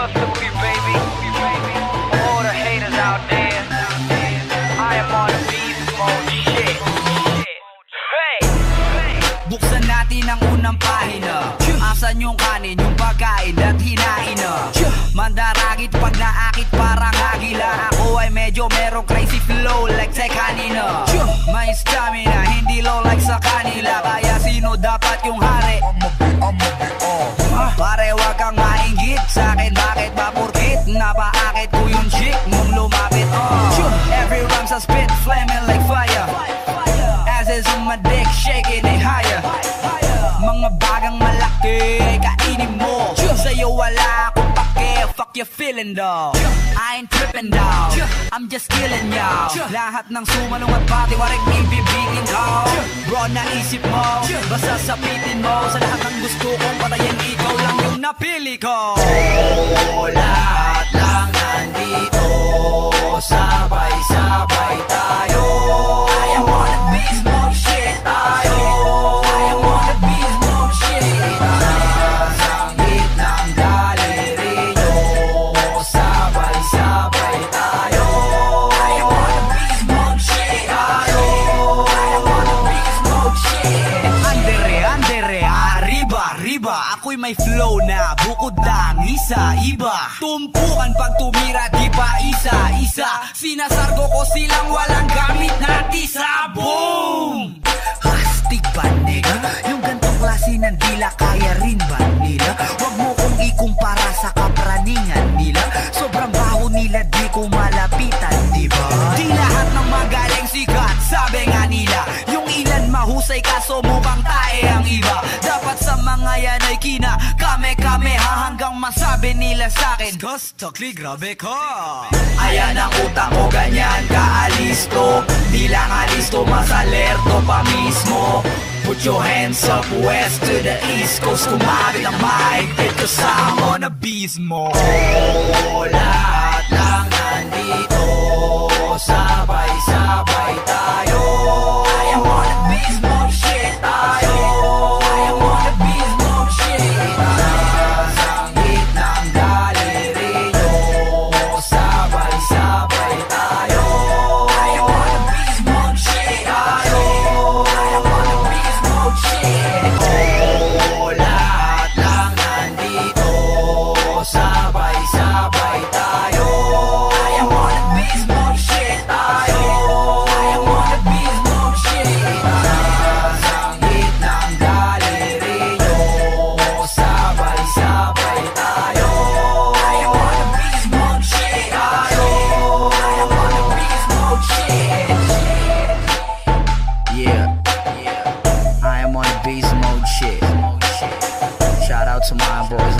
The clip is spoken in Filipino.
Custom Creep, baby. For all the haters out there. I am on the beast mode. Shit. Hey. Buksan natin ang unang pahina Asan yung kanin, yung pagkain at hinain na malaki Kainin mo. Sa'yo wala akong pake. Fuck your feeling dog I ain't tripping dog I'm just killing y'all. Lahat ng sumanong at patiwarik Ibibitin ko Bro naisip mo. Basta sapitin mo. Sa lahat ng gusto kong patayin Ikaw lang yung napili ko. Lahat arriba Ako'y may flow na bukod ang isa-iba Tumpukan pag tumira, di pa isa-isa Sinasargo ko silang walang gamit na tisa Boom! Hastig ba? Yung gantong klase ng dila Kaya rin ba nila? Huwag mo kong ikumpara sa kapraningan nila Sobrang baho nila di ko malapitan, di ba? Di lahat ng magaling sikat, sabi nga nila Yung ilan mahusay kaso mukhang mga yan ay kina Kame-kame ha hanggang masabi nila sa'kin. Gustokli, grabe ka. Ayan ang utak ko, ganyan kaalisto Di lang alisto, mas alerto pa mismo. Put your hands up west to the east coast. Kumari ng mahigpit kasama na beast mo Lahat lang nandito I am on the beast mode shit I am on beast mode shit tayo. I am on beast mode shit I am on beast mode shit Yeah, I am on beast mode shit Shout out to my boys